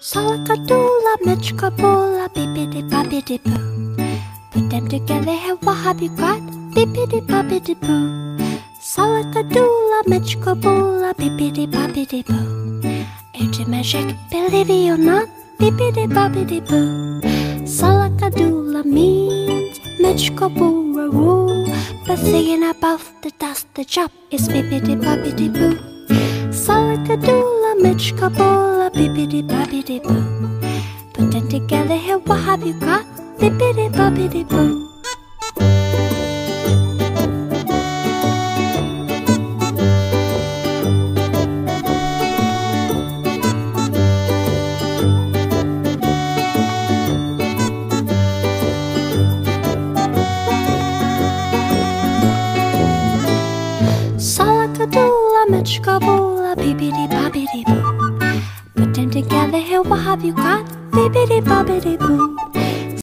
Salakadoola, Mitchkaboola, bippity boppity boo. Put them together, hey, what have you got? Bippity boppity boo. Salakadoola, Mitchkaboola, bippity boppity boo. It's magic, believe it or not, bippity boppity boo. Salakadoola means Mitchkaboola roo. But thinking about the dust, the job is bippity boppity boo. Salakadoola, Mitchkaboola, bippity boppity boo. Put them together, hey, what have you got? Bippity boppity boo. Salakadoola, Mitchkaboola, bippity boppity boo. Put them together, here, what have you got? Bippity boppity boo.